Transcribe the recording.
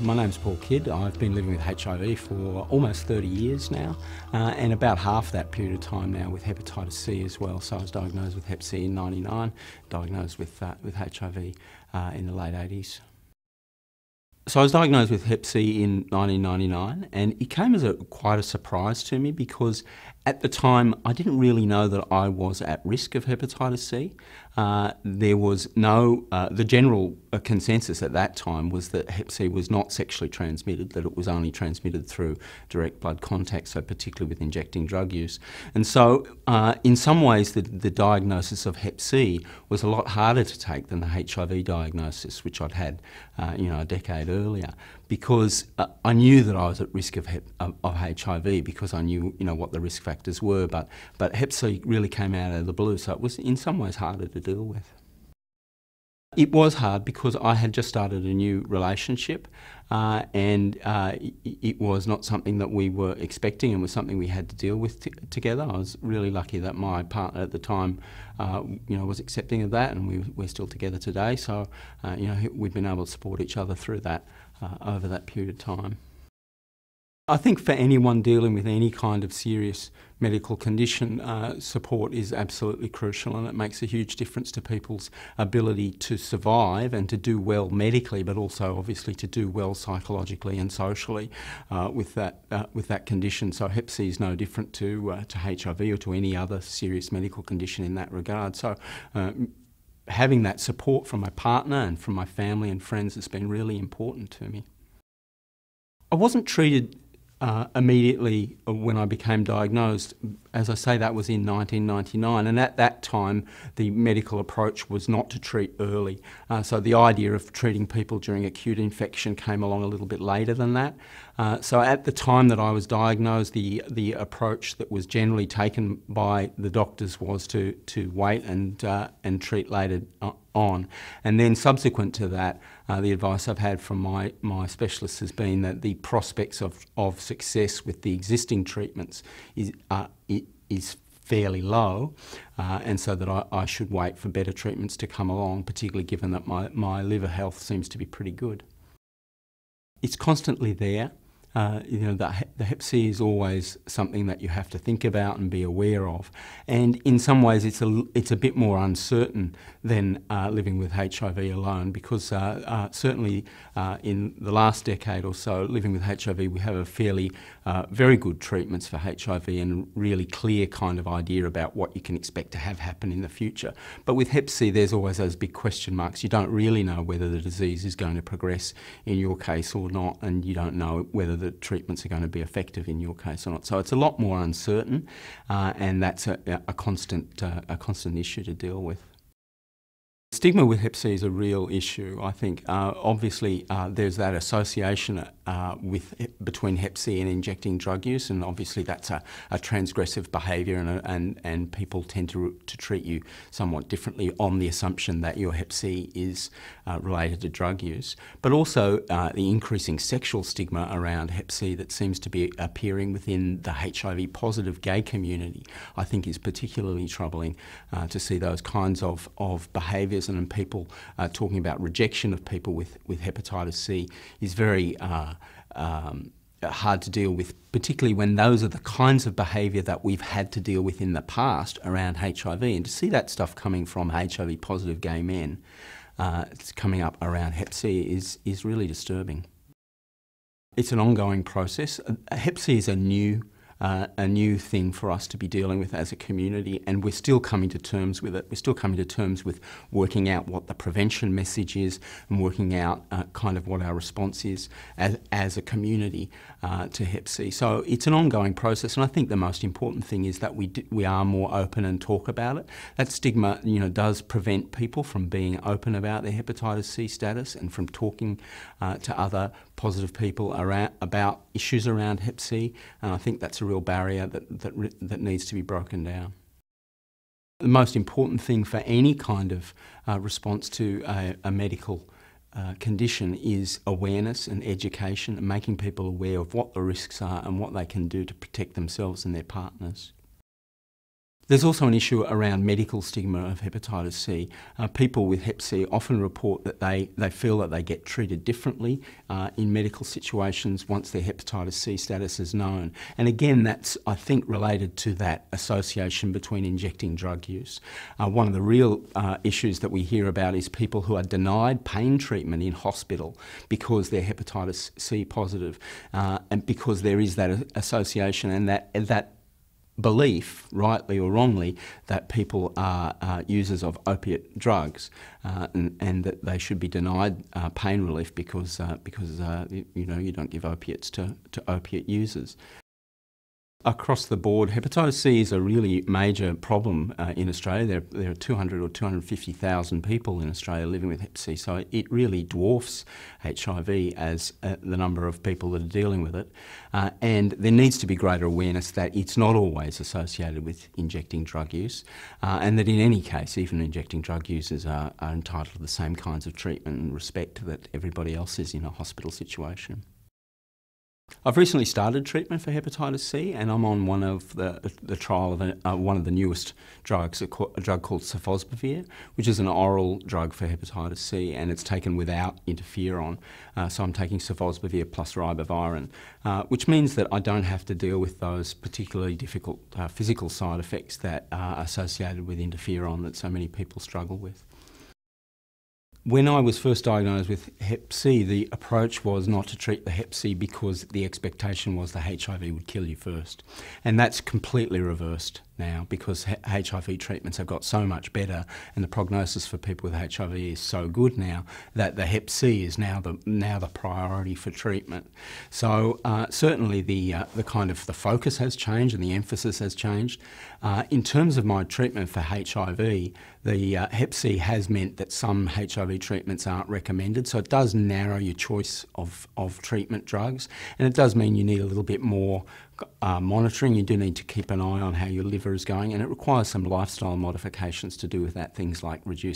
My name's Paul Kidd. I've been living with HIV for almost 30 years now, uh, and about half that period of time now with hepatitis C as well. So I was diagnosed with Hep C in 99, diagnosed with, uh, with HIV uh, in the late 80s. So I was diagnosed with Hep C in 1999, and it came as a quite a surprise to me because at the time I didn't really know that I was at risk of hepatitis C. Uh, there was no uh, the general uh, consensus at that time was that Hep C was not sexually transmitted, that it was only transmitted through direct blood contact, so particularly with injecting drug use. And so, uh, in some ways, the, the diagnosis of Hep C was a lot harder to take than the HIV diagnosis, which I'd had, uh, you know, a decade earlier, because uh, I knew that I was at risk of, hep, of, of, HIV because I knew, you know, what the risk factors were. But but Hep C really came out of the blue, so it was in some ways harder to deal with. It was hard because I had just started a new relationship uh, and uh, it was not something that we were expecting and was something we had to deal with together. I was really lucky that my partner at the time uh, you know, was accepting of that and we, we're still together today. So, uh, you know, we've been able to support each other through that uh, over that period of time. I think for anyone dealing with any kind of serious medical condition, uh, support is absolutely crucial and it makes a huge difference to people's ability to survive and to do well medically, but also obviously to do well psychologically and socially uh, with, that, uh, with that condition. So Hep C is no different to, uh, to HIV or to any other serious medical condition in that regard. So uh, having that support from my partner and from my family and friends has been really important to me. I wasn't treated uh, immediately when I became diagnosed. As I say, that was in 1999, and at that time, the medical approach was not to treat early. Uh, so the idea of treating people during acute infection came along a little bit later than that. Uh, so at the time that I was diagnosed, the the approach that was generally taken by the doctors was to to wait and uh, and treat later uh, on. And then subsequent to that, uh, the advice I've had from my, my specialists has been that the prospects of, of success with the existing treatments is, uh, is fairly low, uh, and so that I, I, should wait for better treatments to come along, particularly given that my, my liver health seems to be pretty good. It's constantly there. Uh, you know, the, the Hep C is always something that you have to think about and be aware of. And in some ways, it's a, it's a bit more uncertain than uh, living with HIV alone because uh, uh certainly uh, in the last decade or so, living with HIV, we have a fairly uh, very good treatments for HIV and really clear kind of idea about what you can expect to have happen in the future. But with Hep C, there's always those big question marks. You don't really know whether the disease is going to progress in your case or not, and you don't know whether the treatments are going to be effective in your case or not. So it's a lot more uncertain, uh, and that's a, a constant uh, a constant issue to deal with. Stigma with Hep C is a real issue. I think uh, obviously uh, there's that association uh, with between Hep C and injecting drug use, and obviously that's a, a transgressive behaviour, and, and and people tend to to treat you somewhat differently on the assumption that your Hep C is uh, related to drug use. But also uh, the increasing sexual stigma around Hep C that seems to be appearing within the HIV positive gay community, I think is particularly troubling uh, to see those kinds of of behaviours and people uh, talking about rejection of people with, with hepatitis C is very uh, um, hard to deal with, particularly when those are the kinds of behaviour that we've had to deal with in the past around HIV. And to see that stuff coming from HIV positive gay men, uh, it's coming up around Hep C is, is really disturbing. It's an ongoing process. Hep C is a new uh, a new thing for us to be dealing with as a community, and we're still coming to terms with it. We're still coming to terms with working out what the prevention message is and working out uh, kind of what our response is as, as a community uh, to Hep C. So it's an ongoing process, and I think the most important thing is that we we are more open and talk about it. That stigma, you know, does prevent people from being open about their hepatitis C status and from talking uh, to other positive people around, about issues around Hep C, and I think that's a real barrier that, that, that needs to be broken down. The most important thing for any kind of uh, response to a, a medical uh, condition is awareness and education and making people aware of what the risks are and what they can do to protect themselves and their partners. There's also an issue around medical stigma of hepatitis C. Uh, people with Hep C often report that they, they feel that they get treated differently uh, in medical situations once their hepatitis C status is known. And again, that's, I think, related to that association between injecting drug use. Uh, one of the real uh, issues that we hear about is people who are denied pain treatment in hospital because they're hepatitis C positive, uh, and because there is that association and that, that belief, rightly or wrongly, that people are uh, users of opiate drugs uh, and, and, that they should be denied uh, pain relief because, uh, because uh, you know, you don't give opiates to, to opiate users. Across the board, hepatitis C is a really major problem uh, in Australia. There, there, are 200 or 250,000 people in Australia living with hep C, so it really dwarfs HIV as uh, the number of people that are dealing with it. Uh, and there needs to be greater awareness that it's not always associated with injecting drug use, uh, and that in any case, even injecting drug users are, are entitled to the same kinds of treatment and respect that everybody else is in a hospital situation. I've recently started treatment for hepatitis C, and I'm on one of the the trial of a, uh, one of the newest drugs, a, a, drug called sofosbuvir, which is an oral drug for hepatitis C, and it's taken without interferon. Uh, so I'm taking sofosbuvir plus ribavirin, uh, which means that I don't have to deal with those particularly difficult uh, physical side effects that are associated with interferon that so many people struggle with. When I was first diagnosed with Hep C, the approach was not to treat the Hep C because the expectation was the HIV would kill you first. And that's completely reversed now because HIV treatments have got so much better and the prognosis for people with HIV is so good now that the Hep C is now the now the priority for treatment. So uh, certainly the uh, the kind of the focus has changed and the emphasis has changed. Uh, in terms of my treatment for HIV, the uh, Hep C has meant that some HIV treatments aren't recommended, so it does narrow your choice of, of treatment drugs, and it does mean you need a little bit more uh, monitoring. You do need to keep an eye on how your liver is going, and it requires some lifestyle modifications to do with that, things like reducing